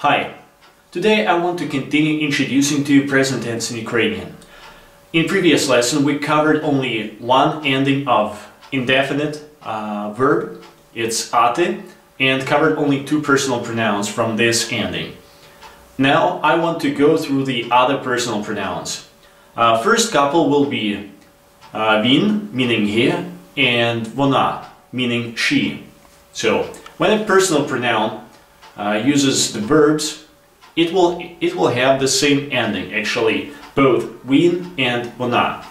Hi, today I want to continue introducing to you present tense in Ukrainian. In previous lesson we covered only one ending of indefinite uh, verb, it's ate, and covered only two personal pronouns from this ending. Now I want to go through the other personal pronouns. Uh, first couple will be uh, vin, meaning he, and vona, meaning she. So when a personal pronoun uh, uses the verbs, it will, it will have the same ending, actually, both win and vona.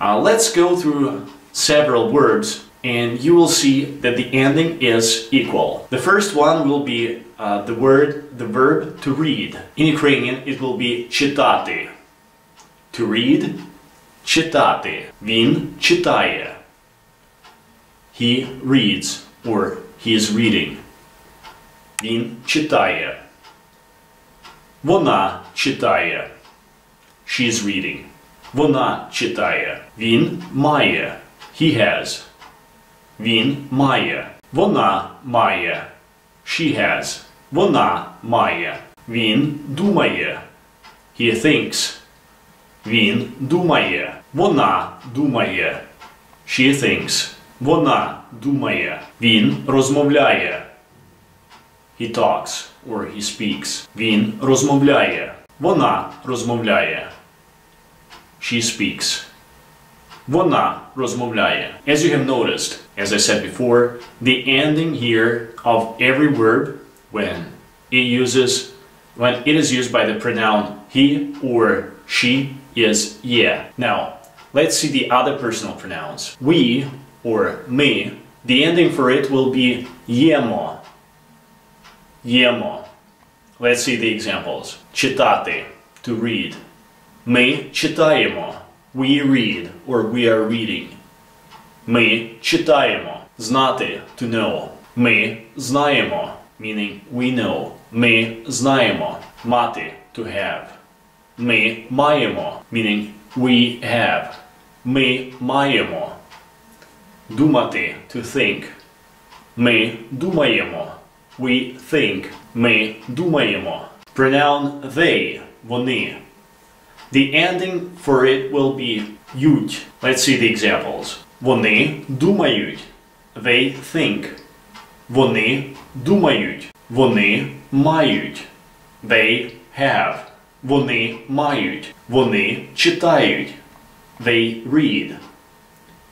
Uh, let's go through several words and you will see that the ending is equal. The first one will be uh, the word, the verb to read. In Ukrainian it will be читати. To read, читати. Він читає. He reads or he is reading. Він читає. Вона читає. She is reading. Вона читає. Він має. He has. Він має. Вона має. She has. Вона має. Він думає. He thinks. Він думає. Вона думає. She thinks. Вона думає. Він розмовляє. He talks or he speaks. Він розмовляє. Вона розмовляє. She speaks. Вона розмовляє. As you have noticed, as I said before, the ending here of every verb when it uses when it is used by the pronoun he or she is yeah. Now, let's see the other personal pronouns. We or me, the ending for it will be yemo. Yemo. Let's see the examples. Читати, to read. Ми читаємо. We read or we are reading. Ми читаємо. Знати, to know. Ми знаємо, meaning we know. Ми знаємо. Мати, to have. Ми маємо, meaning we have. Ми маємо. Думати, to think. Ми думаємо. We think. Ми думаємо. Pronoun they, вони. The ending for it will be ють. Let's see the examples. Вони думають. They think. Вони думають. Вони мають. They have. Вони мають. Вони читають. They read.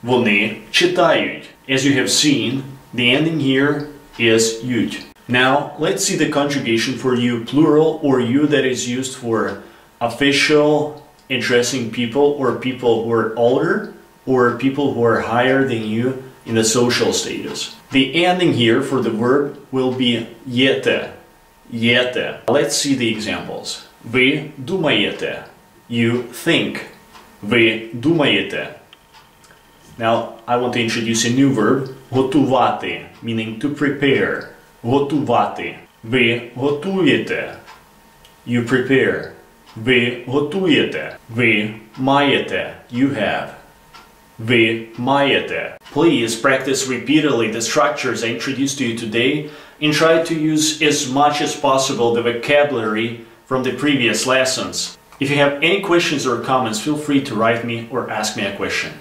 Вони читають. As you have seen, the ending here is ють. Now, let's see the conjugation for you plural or you that is used for official addressing people or people who are older or people who are higher than you in the social status. The ending here for the verb will be yete. Yete. Let's see the examples. Ви думаєте. You think. Ви думаєте. Now, I want to introduce a new verb. Готувати, meaning to prepare. Готувати. Ви готуєте. You prepare. Ви готуєте. Ви маєте. You have. Ви маєте. Please practice repeatedly the structures I introduced to you today and try to use as much as possible the vocabulary from the previous lessons. If you have any questions or comments, feel free to write me or ask me a question.